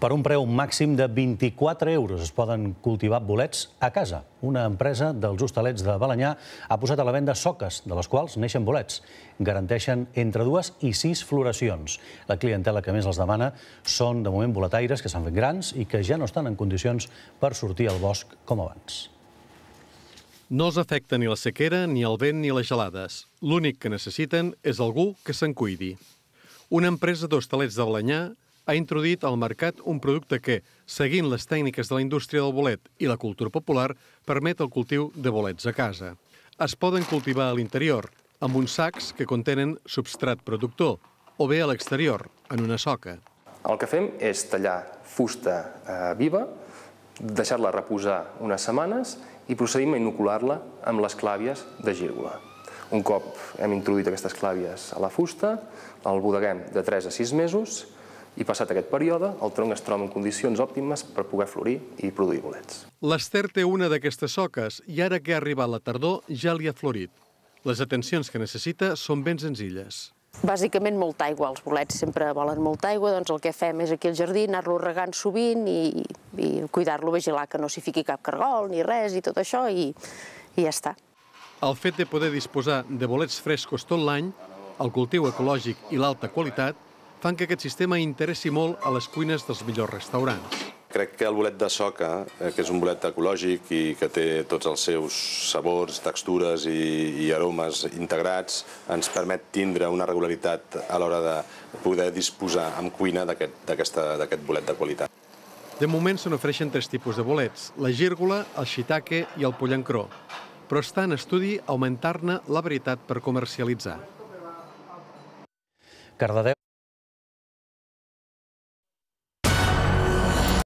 Per un preu màxim de 24 euros es poden cultivar bolets a casa. Una empresa dels hostalets de Balanyà ha posat a la venda soques, de les quals neixen bolets. Garanteixen entre dues i sis floracions. La clientela que més els demana són, de moment, boletaires que s'han fet grans i que ja no estan en condicions per sortir al bosc com abans. No els afecta ni la sequera, ni el vent, ni les gelades. L'únic que necessiten és algú que se'n cuidi. Una empresa d'hostalets de Balanyà ha introduït al mercat un producte que, seguint les tècniques de la indústria del bolet i la cultura popular, permet el cultiu de bolets a casa. Es poden cultivar a l'interior, amb uns sacs que contenen substrat productor, o bé a l'exterior, en una soca. El que fem és tallar fusta eh, viva, deixar-la reposar unes setmanes i procedim a inocular-la amb les clàvies de gírgola. Un cop hem introduït aquestes clàvies a la fusta, el bodeguem de 3 a 6 mesos i passat aquest període, el tronc es troba en condicions òptimes per poder florir i produir bolets. L'Ester té una d'aquestes soques i ara que ha arribat la tardor ja li ha florit. Les atencions que necessita són ben senzilles. Bàsicament molta aigua, els bolets sempre volen molta aigua, doncs el que fem és aquí al jardí anar-lo regant sovint i, i cuidar-lo, vigilar que no s'hi fiqui cap cargol ni res i tot això i, i ja està. El fet de poder disposar de bolets frescos tot l'any, el cultiu ecològic i l'alta qualitat fan que aquest sistema interessi molt a les cuines dels millors restaurants. Crec que el bolet de soca, eh, que és un bolet ecològic i que té tots els seus sabors, textures i, i aromes integrats, ens permet tindre una regularitat a l'hora de poder disposar en cuina d'aquest bolet de qualitat. De moment se n'ofereixen tres tipus de bolets, la gírgola, el shiitake i el pollancró, però està en estudi augmentar-ne la varietat per comercialitzar. Cardedeu